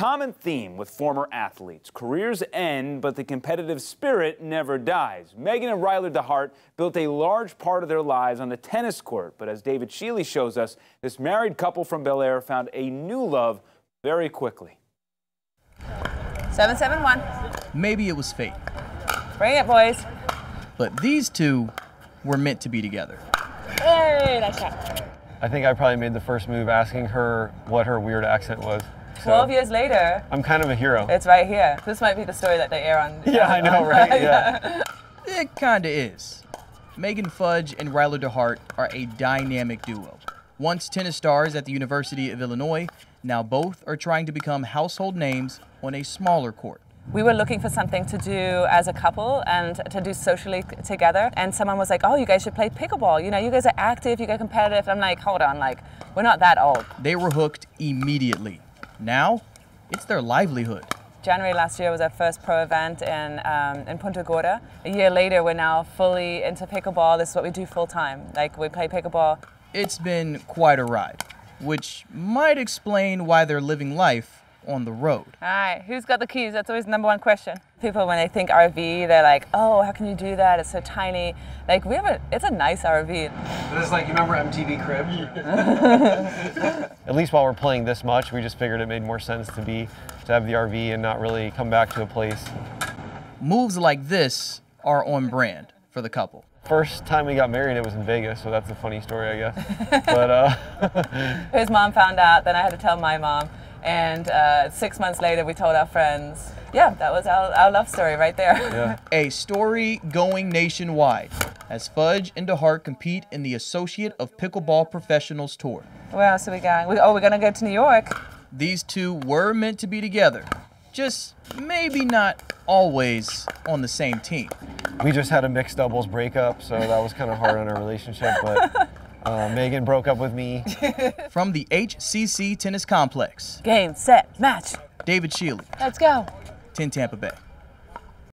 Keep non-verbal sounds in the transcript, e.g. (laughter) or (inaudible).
common theme with former athletes. Careers end, but the competitive spirit never dies. Megan and Ryler DeHeart built a large part of their lives on the tennis court, but as David Sheely shows us, this married couple from Belleair found a new love very quickly. 771. Maybe it was fate. Bring it, boys. But these two were meant to be together. Hey, nice shot. I think I probably made the first move asking her what her weird accent was. So 12 years later, I'm kind of a hero. it's right here. This might be the story that they air on. Yeah, I know, (laughs) right? Yeah. It kinda is. Megan Fudge and Ryler DeHeart are a dynamic duo. Once tennis stars at the University of Illinois, now both are trying to become household names on a smaller court. We were looking for something to do as a couple and to do socially together. And someone was like, oh, you guys should play pickleball. You know, you guys are active, you guys are competitive. I'm like, hold on, like, we're not that old. They were hooked immediately. Now, it's their livelihood. January last year was our first pro event in, um, in Punta Gorda. A year later, we're now fully into pickleball. This is what we do full time. Like, we play pickleball. It's been quite a ride, which might explain why they're living life on the road. All right, who's got the keys? That's always the number one question. People, when they think RV, they're like, oh, how can you do that? It's so tiny. Like, we have a, it's a nice RV. This is like, you remember MTV Crib? (laughs) At least while we're playing this much, we just figured it made more sense to be to have the RV and not really come back to a place. Moves like this are on brand for the couple. First time we got married, it was in Vegas, so that's a funny story, I guess. (laughs) but uh, his mom found out, then I had to tell my mom. And uh, six months later, we told our friends. Yeah, that was our, our love story right there. Yeah. (laughs) a story going nationwide as Fudge and DeHeart compete in the Associate of Pickleball Professionals Tour. Where else are we going? We, oh, we're going to go to New York. These two were meant to be together, just maybe not always on the same team. We just had a mixed doubles breakup, so that was kind of hard on our relationship, but (laughs) uh, Megan broke up with me. (laughs) From the HCC Tennis Complex. Game, set, match. David Sheely. Let's go. 10 Tampa Bay.